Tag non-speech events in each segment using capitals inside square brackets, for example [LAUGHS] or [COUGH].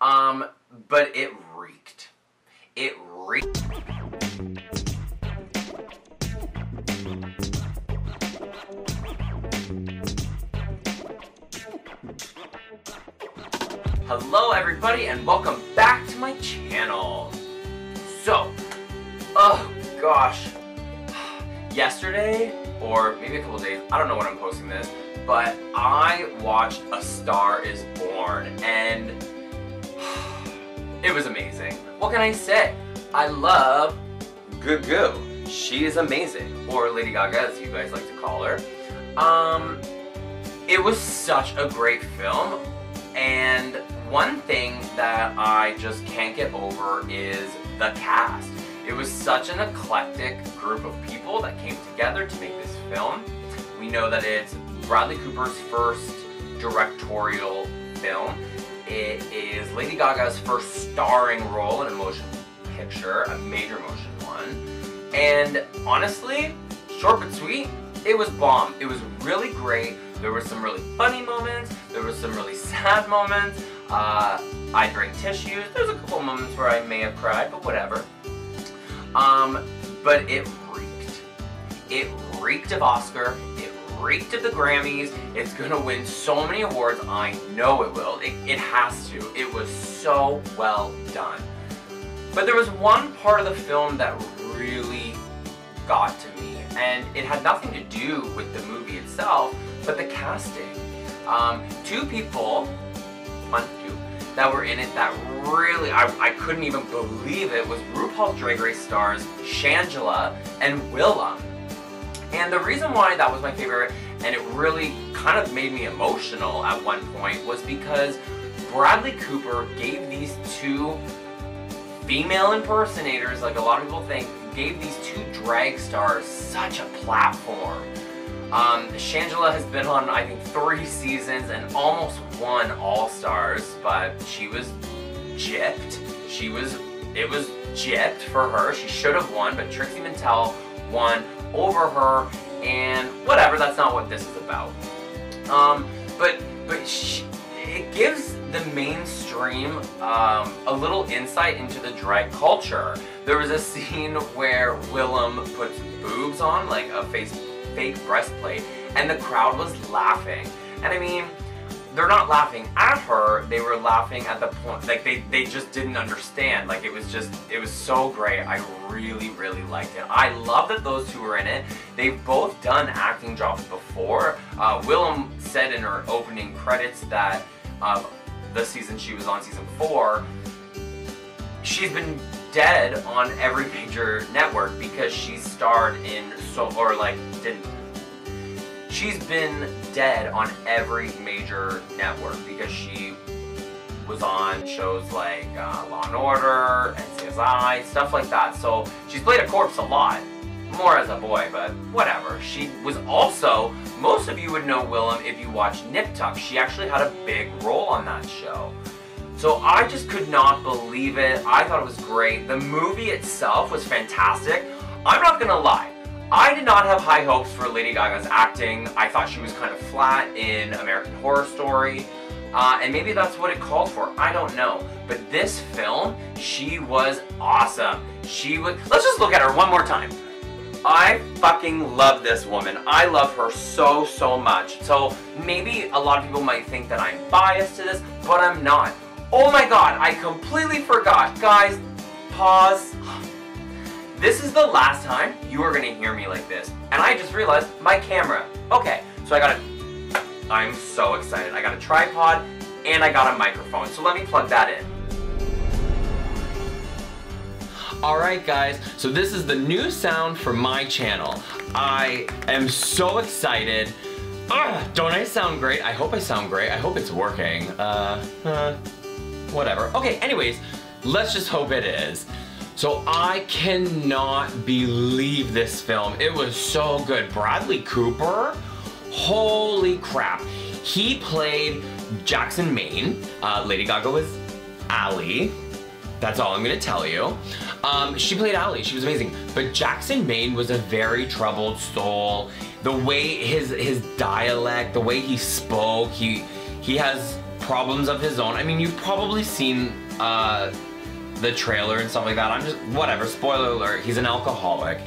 Um, but it reeked. It reeked. Hello everybody and welcome back to my channel. So, oh gosh, [SIGHS] yesterday, or maybe a couple days, I don't know when I'm posting this, but I watched A Star is Born and it was amazing. What can I say? I love Gugu. She is amazing, or Lady Gaga as you guys like to call her. Um, it was such a great film and one thing that I just can't get over is the cast. It was such an eclectic group of people that came together to make this film. We know that it's Bradley Cooper's first directorial film. It is Lady Gaga's first starring role in a motion picture, a major motion one. And honestly, short but sweet, it was bomb. It was really great. There were some really funny moments. There were some really [LAUGHS] sad moments. Uh, I drank tissues. There's a couple moments where I may have cried, but whatever. Um, but it reeked. It reeked of Oscar. Reeked of the Grammys. It's gonna win so many awards. I know it will. It, it has to. It was so well done. But there was one part of the film that really got to me, and it had nothing to do with the movie itself, but the casting. Um, two people, one, two, that were in it that really, I, I couldn't even believe it, was RuPaul Drag Race stars Shangela and Willam. And the reason why that was my favorite, and it really kind of made me emotional at one point, was because Bradley Cooper gave these two female impersonators, like a lot of people think, gave these two drag stars such a platform. Um, Shangela has been on, I think, three seasons and almost won All Stars, but she was gypped. She was, it was gypped for her. She should have won, but Trixie Mattel won over her, and whatever, that's not what this is about. Um, but, but she, it gives the mainstream um, a little insight into the drag culture. There was a [LAUGHS] scene where Willam puts boobs on, like a face fake breastplate, and the crowd was laughing. And I mean, they're not laughing at her, they were laughing at the point, like they, they just didn't understand. Like it was just, it was so great. I really, really liked it. I love that those two were in it. They've both done acting jobs before. Uh, Willam said in her opening credits that uh, the season she was on, season four, she's been dead on every major network because she starred in so or like didn't she's been dead on every major network because she was on shows like uh, Law and Order, NCSI, stuff like that. So she's played a corpse a lot, more as a boy, but whatever. She was also, most of you would know Willam if you watch Nip Tuck. She actually had a big role on that show. So I just could not believe it. I thought it was great. The movie itself was fantastic. I'm not gonna lie. I did not have high hopes for Lady Gaga's acting. I thought she was kind of flat in American Horror Story. Uh, and maybe that's what it called for. I don't know. But this film, she was awesome. She was. Let's just look at her one more time. I fucking love this woman. I love her so, so much. So maybe a lot of people might think that I'm biased to this, but I'm not. Oh my god, I completely forgot. Guys, pause. This is the last time you are gonna hear me like this. And I just realized my camera. Okay, so I got a, I'm so excited. I got a tripod and I got a microphone. So let me plug that in. Alright guys, so this is the new sound for my channel. I am so excited. Ugh, don't I sound great? I hope I sound great. I hope it's working. Uh, uh whatever. Okay, anyways, let's just hope it is. So I cannot believe this film. It was so good. Bradley Cooper, holy crap. He played Jackson Maine. Uh, Lady Gaga was Ally. That's all I'm gonna tell you. Um, she played Ally, she was amazing. But Jackson Maine was a very troubled soul. The way his his dialect, the way he spoke, he he has problems of his own. I mean, you've probably seen uh, the trailer and stuff like that. I'm just, whatever, spoiler alert, he's an alcoholic.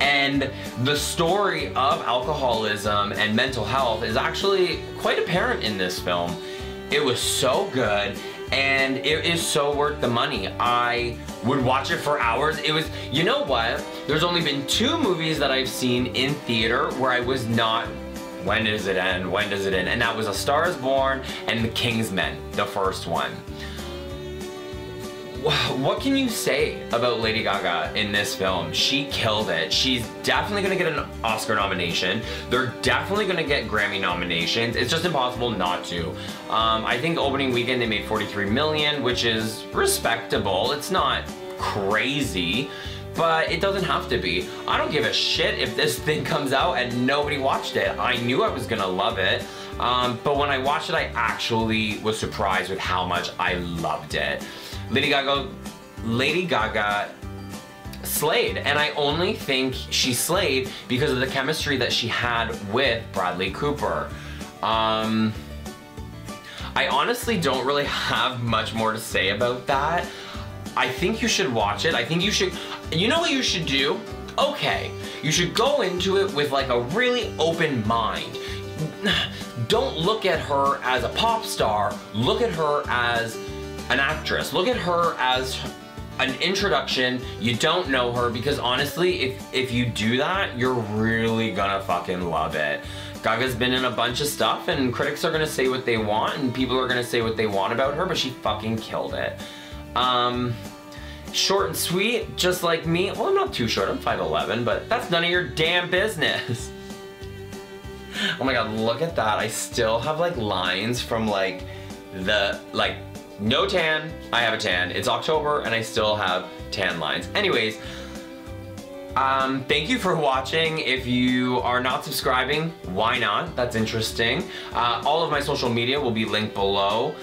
And the story of alcoholism and mental health is actually quite apparent in this film. It was so good and it is so worth the money. I would watch it for hours. It was, you know what? There's only been two movies that I've seen in theater where I was not, when does it end? When does it end? And that was A Star is Born and The Kingsman, the first one what can you say about Lady Gaga in this film? She killed it. She's definitely gonna get an Oscar nomination. They're definitely gonna get Grammy nominations. It's just impossible not to. Um, I think opening weekend they made 43 million, which is respectable. It's not crazy, but it doesn't have to be. I don't give a shit if this thing comes out and nobody watched it. I knew I was gonna love it. Um, but when I watched it, I actually was surprised with how much I loved it. Lady Gaga, Lady Gaga slayed and I only think she slayed because of the chemistry that she had with Bradley Cooper. Um, I honestly don't really have much more to say about that. I think you should watch it. I think you should, you know what you should do? Okay, you should go into it with like a really open mind. Don't look at her as a pop star, look at her as an actress. Look at her as an introduction. You don't know her because honestly, if, if you do that, you're really gonna fucking love it. Gaga's been in a bunch of stuff and critics are gonna say what they want and people are gonna say what they want about her, but she fucking killed it. Um, short and sweet, just like me. Well, I'm not too short, I'm 5'11", but that's none of your damn business. [LAUGHS] oh my god, look at that. I still have like lines from like the, like no tan, I have a tan. It's October and I still have tan lines. Anyways, um, thank you for watching. If you are not subscribing, why not? That's interesting. Uh, all of my social media will be linked below.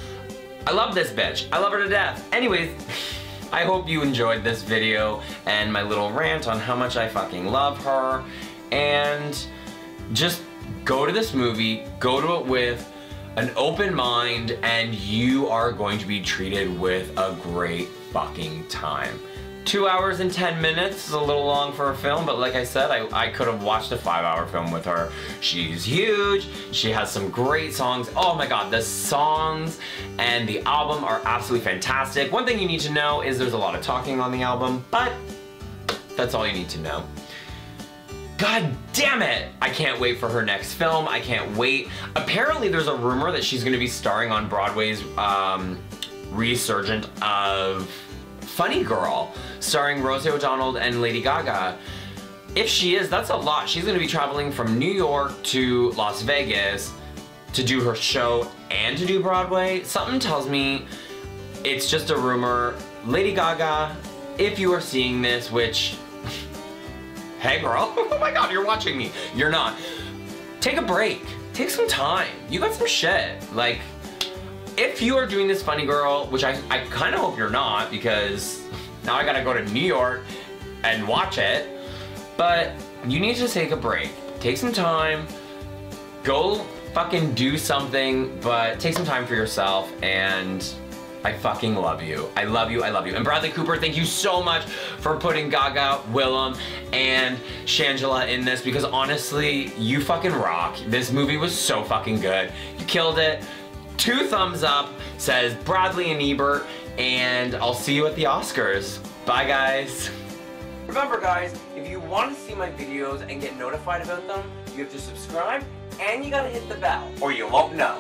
I love this bitch. I love her to death. Anyways, [LAUGHS] I hope you enjoyed this video and my little rant on how much I fucking love her. And just go to this movie, go to it with an open mind, and you are going to be treated with a great fucking time. Two hours and 10 minutes is a little long for a film, but like I said, I, I could have watched a five hour film with her. She's huge, she has some great songs. Oh my god, the songs and the album are absolutely fantastic. One thing you need to know is there's a lot of talking on the album, but that's all you need to know. God damn it! I can't wait for her next film. I can't wait. Apparently there's a rumor that she's gonna be starring on Broadway's um, resurgent of Funny Girl, starring Rosie O'Donnell and Lady Gaga. If she is, that's a lot. She's gonna be traveling from New York to Las Vegas to do her show and to do Broadway. Something tells me it's just a rumor. Lady Gaga, if you are seeing this, which Hey girl, [LAUGHS] oh my god, you're watching me. You're not. Take a break. Take some time. You got some shit. Like, if you are doing this funny girl, which I, I kind of hope you're not because now I gotta go to New York and watch it, but you need to take a break. Take some time, go fucking do something, but take some time for yourself and I fucking love you. I love you, I love you. And Bradley Cooper, thank you so much for putting Gaga, Willam, and Shangela in this because honestly, you fucking rock. This movie was so fucking good. You killed it. Two thumbs up says Bradley and Ebert, and I'll see you at the Oscars. Bye, guys. Remember, guys, if you want to see my videos and get notified about them, you have to subscribe and you gotta hit the bell, or you won't know.